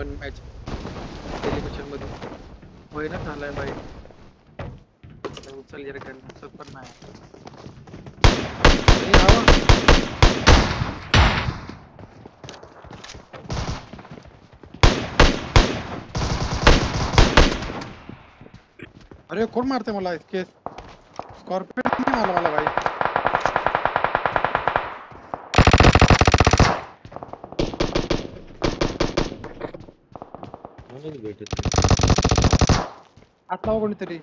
One मध्ये होईना झालाय बाई उचल जरा उचल पण नाही. अरे कोण मारते मला इतके? स्कॉर्पिओन मारला मला, भाई. नाही. हात लावा कोणीतरी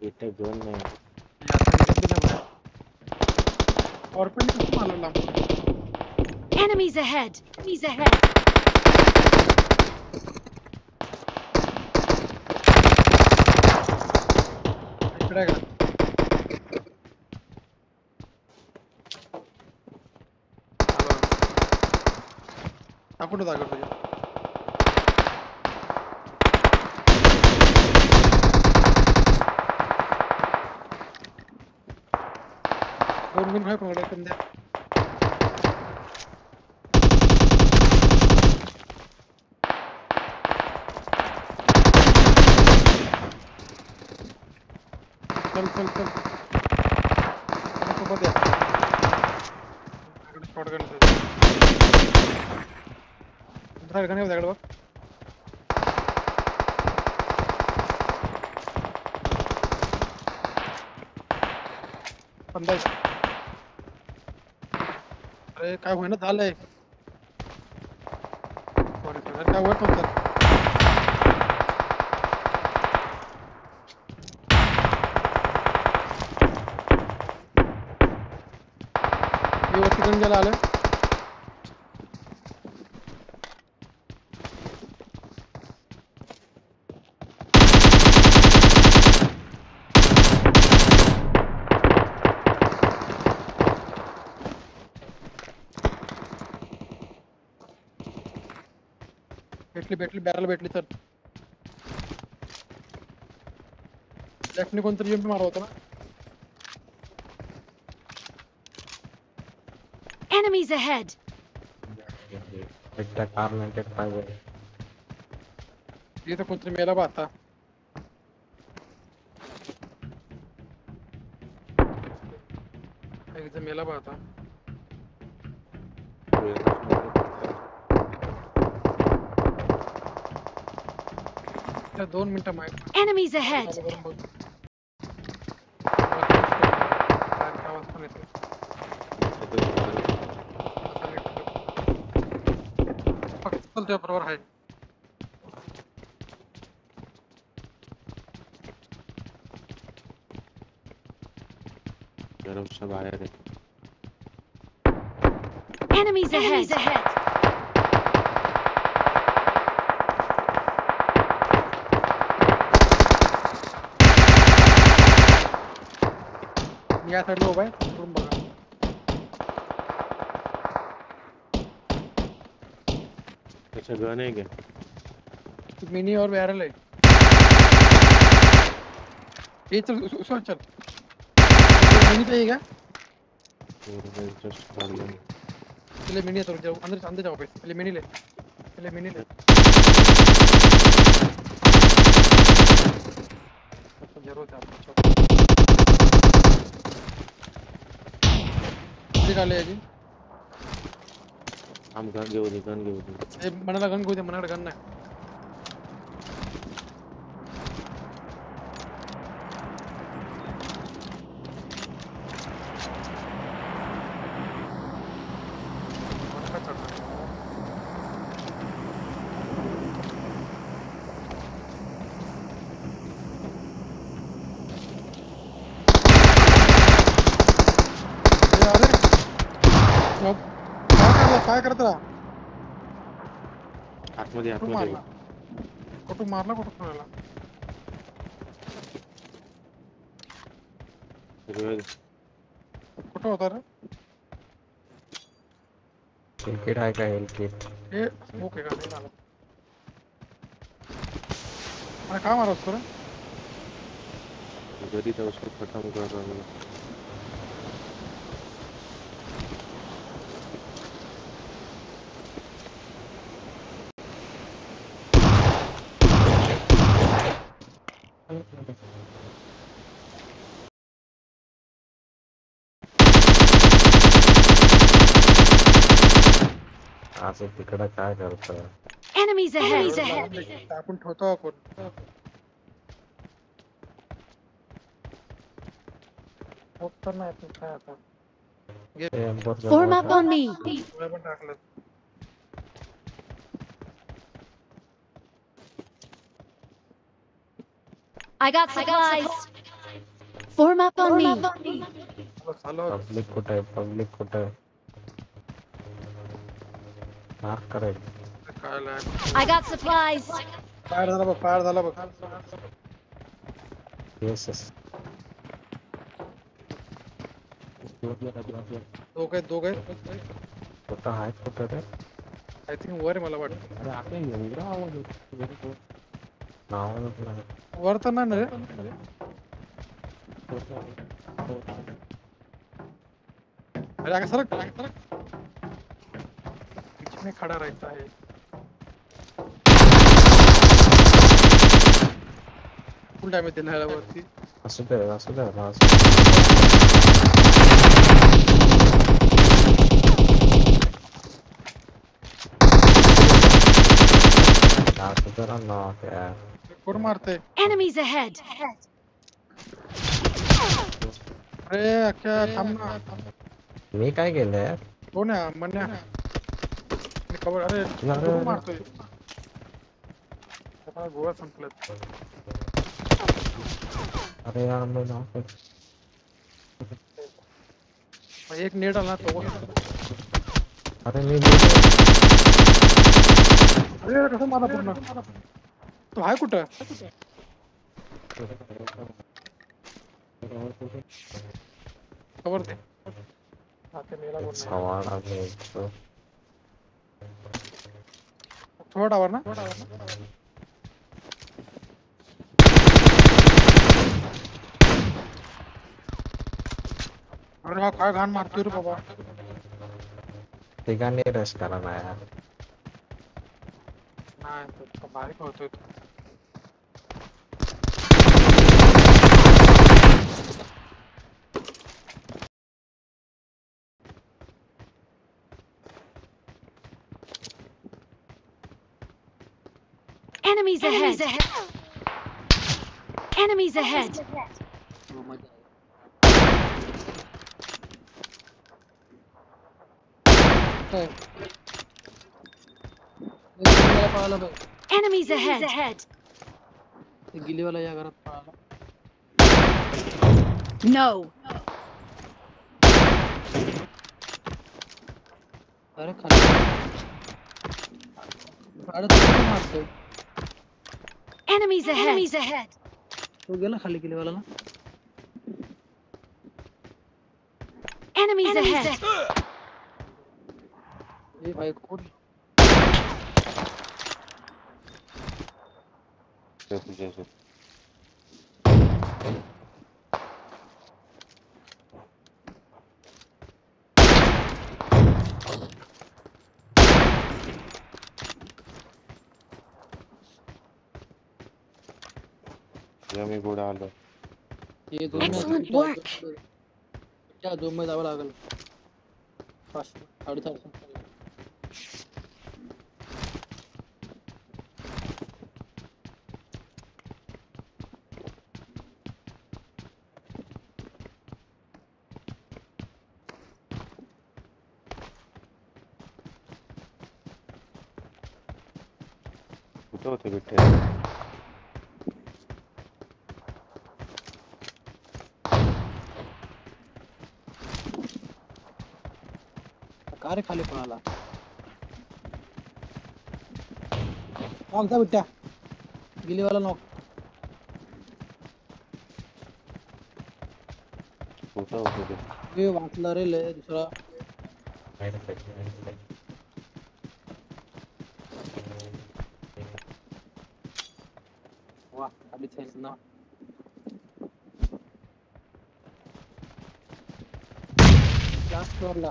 इथं गन नाही स्कॉर्पिओन कसं मारला Enemies ahead! Enemies ahead! इकडे का हा कुठं जागा तुझी दोन मिनिट आहे कोणाकडे पण चल चल चल. मला सोबत या माझ्याकडे shotgun आहे. दुसरा gun आहे माझ्याकडे बघ पंधरा अरे काय होईना झालंय काय होत नव्हतं घेऊन गेला आलं भेटली भेटली बॅरल भेटली तर लेफ्टने कोणतरी जंप मारला होता ना Enemies ahead! एकटा कार नाही पाहिजे तो कोणतरी मेला बा आता आवाज़ पण येतोय. आता नीट कर. फक्त चल तुझ्या बरोबर आहे गरमच्या बाहेर आहे Enemies ahead! Enemies ahead! या साईडला उभा आहे तिकडून बघा त्याच्या गन आहे का मिनी और बॅरल आहे ये चल उस- चल मिनी चाहिए क्या जस्ट काढलं पहले मिनी है तो जाओ अंदर अंदर जाओ पहले पहले मिनी ले पहले मिनी ले ज़रूरत है आपको काढले याची आम गन घेऊ वो गन घेऊ वो ए मनाला गन को दे गन नाही मला काय चढणार? ए, अरे मग काय करला काय करत राहा आतमध्ये. आतमध्ये कुठून मारला कुठून रोहित, कुठं होता रे? क्रिकेट आहे का हेल्थ किट हे स्मोक आहे का? नाही झालं. अरे काय मारत रे? घरी था उसको खत्म कर रहा हूँ असं तिकडं काय करतोय Enemies ahead! एवढं लांब आहे की आपण ठेवतो आपण होत तर नाही पण काय आता ते M4 Form up on me! गोळ्या पण टाकलं I got supplies! Form up on me! झालं पब्लिक कुठे आहे पब्लिक कुठे आहे मार्क लाय I got supplies! फायर झाला बघ फायर झाला बघ येस येस दोघ आहेत दोघ आहेत कुठं आहे कुठं रे आय थिंक वर मला वाटतं अरे आपल्या एवढा आवाज़ येतो नाव वर तर नाही ना रे अरे आगे सरक सरक में खड़ा रहता है। फुल डॅमेज दिला ह्याला वरती असू दे असू दे ना असू दे. ना यार. मारते। Enemies ahead! अरे अख्ख्या थांब ना। मी काय केलंय यार कोण आहे मन्या। मी कवर अरे कोण अरे. मारतोय आता गोळ्या संपल्यात अरे यार मी आहे. मग एक नेट आला तो अरे मी अरे कसं मारला पूर्ण तो आहे कुठं कवर दे ते मेला कोण नाही. सवाल आहे तो. थोडा टावर ना? अरे हा काय घाण मारतोय रे बाबा। तिघांनी रश करा ना यार। नाही बारीक होतोय Enemies ahead! Enemies ahead! काय? ते गिलीवाला पळाला बघ Enemies ahead! ते गिलीवाला या घरात पळाला No! अरे खाली अरे तू कुठं मारतोय Enemies ahead! Enemies ahead! तो गेला खाली गिलीवाला ना Enemies ahead! ए भाई कोण तुझ्यासोबत या मी पुढे आलो हे दोन Excellent match work. त्या दोन मध्ये जावं लागेल पाचशे साडेचारशे कुठं होते बिट्टे का रे खाली पळाला नॉक जा बिट्ट्या गिलीवाला नॉक. कुठं होते ते? ए वाचला रे लय दुसरा. वा खाली छायचं ना. लास्ट फ्लोअरला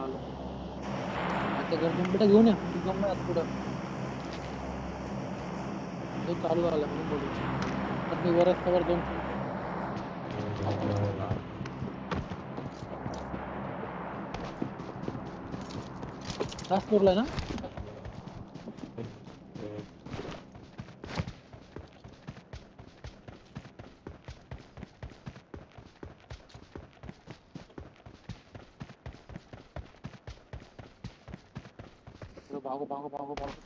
आलो. आता गर्दन बेटा घेऊन या. तू गम पुढं. चालू आला म्हणून बोलू तर मी वर वर दोन लास्ट आहे ना? चलो भागो भागो भागो भागो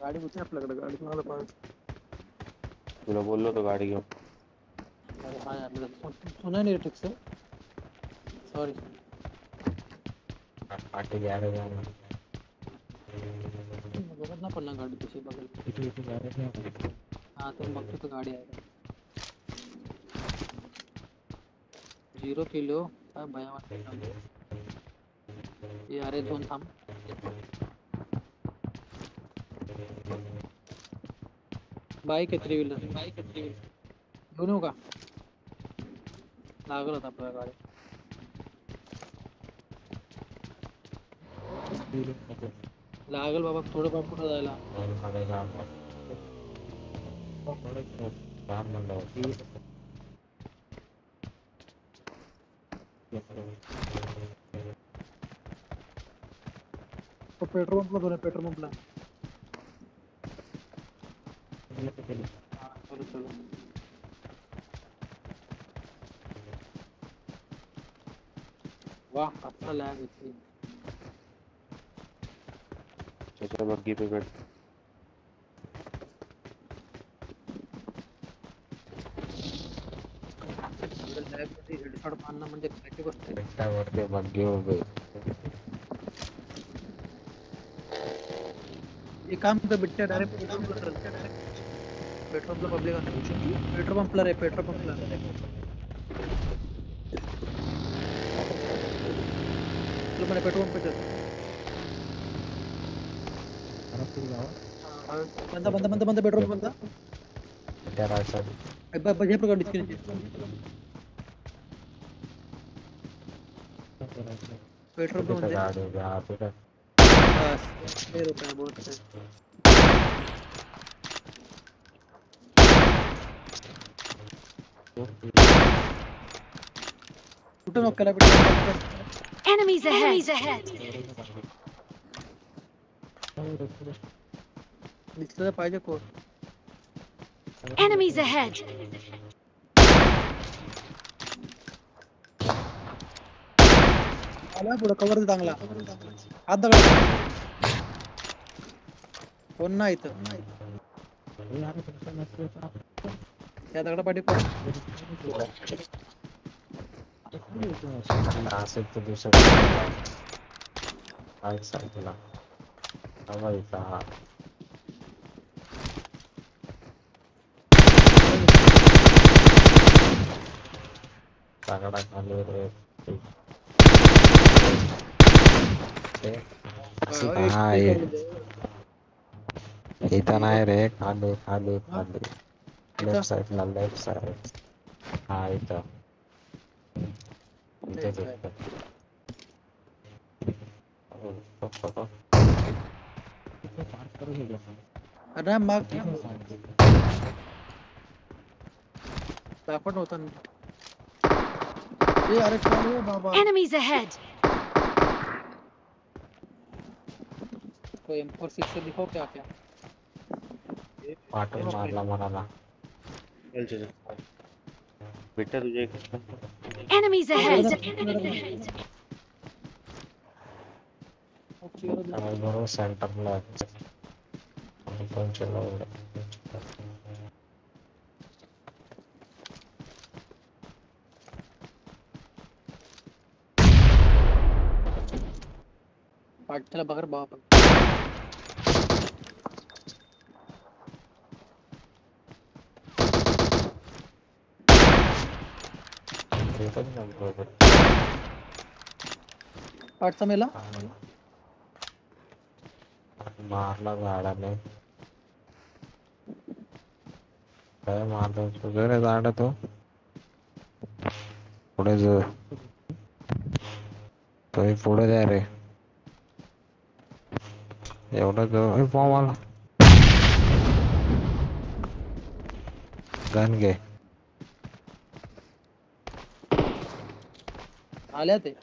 गाडी होती आपल्याकडे गाडी कोणाला पाहिजे तुला बोललो तो गाडी घेऊन अरे हा यार मेरा सुना नहीं ठीक से। सॉरी पाठी आहे ना. गाडी बघेल इथे इथे गॅरेज आहे हा बघतो तो गाडी. झिरो किलो भया वाटतं ये अरे दोन थांब बाईक आहे थ्री व्हीलर बाईक आहे थ्री व्हीलर येऊ का लागल होता आपल्याला गाडी लागल बाबा थोडं बाबा पुढे जायला? तो पेट्रोल पंपला दोन पेट्रोल पंपला. चलो चलो वाह अच्छा लैग त्याच्या बग्गी पे बैठ लैग मध्ये हेडशॉट मारना म्हणजे काय गोष्ट आहे बग्गी उभे एक काम कर बिट्ट्या डायरेक्ट पेट्रोल पंपला पेट्रोल पंपला पब्लिक असतो पेट्रोल पंपला रे पेट्रोल पंपला पेट्रोल पंप पे चल बंदा बंदा बंदा बंदा पेट्रोल पंप बंदा। त्या राईट साईड एक बार बजे पर गाड़ी इसके नीचे पेट्रोल पंप तिथं बंदे गाडी उभी आहे, बस छह रुपए बहुत है। Enemies ahead! Enemies ahead! दिसलं पाहिजे कोण Enemies ahead! आला पुढं कवर चांगला हात दगड कोण नाही इथं त्या दगडापाठी कोण नाशिकचं दिवसात राईट साईडला हवा इथं हा दगडा खाली रे ते अशी हा, एक- हा रे खाली खाली खाली? लेफ़्ट साईडला लेफ़्ट साईड हा इथं इथेच Left इथं. हो, हो, हो, हो. अरे माग दाखवत होता ना ए अरे कोण आहे बाबा Enemies ahead! कोई M4 सिक्स से दिखाओ क्या क्या पाठून मारला म्हणाला चल चल चल. भेटतं तुझ्या इकडं అనుగుణం సెంటర్లో కొంచెం పట్టల బగర్ బాబు पढ़ता मिला मारला झाडाने काय मारतो तुझं रे झाड तो पुढे जो तो पुढे जा रे एवढं जवळ पाव मला गन घे आल्या ते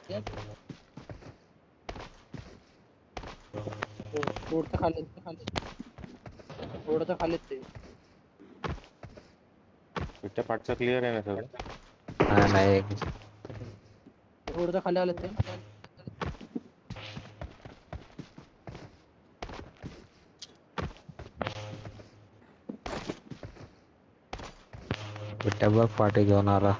रोडच्या खाली खाली रोडच्या खालीच ते. बिट्ट्या पाठचा क्लिअर आहे ना सगळं? नाही. खाली आले ते. घेऊन आला.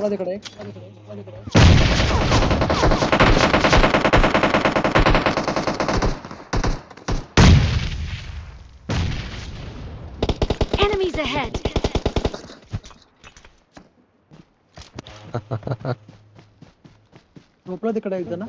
तिकडे Enemies ahead! झोपला तिकडे एक जण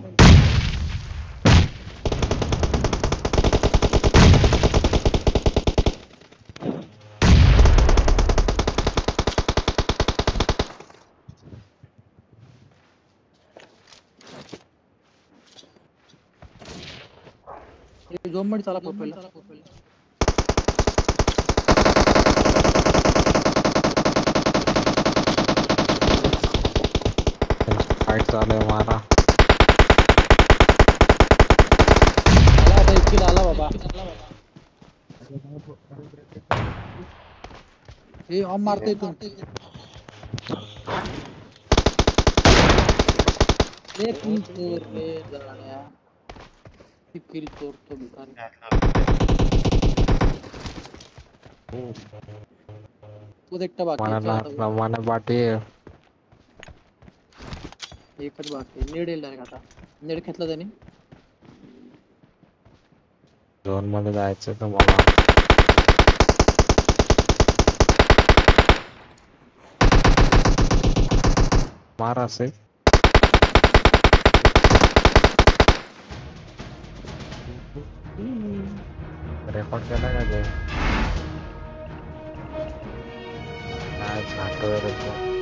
झोम मध्ये चला प्रोफाईल फाईट चालू आहे मारा आला आता एक किल आला बाबा हे ऑम मारते इथून हे किल चोर रे जाण्या हे तो तो एकच बाकी नेड येईल डायरेक्ट आता नेड घेतला त्याने झोन मध्ये जायचं तुम्हाला मार असे रेकॉर्ड केला का ते काय झाटोय रे तो.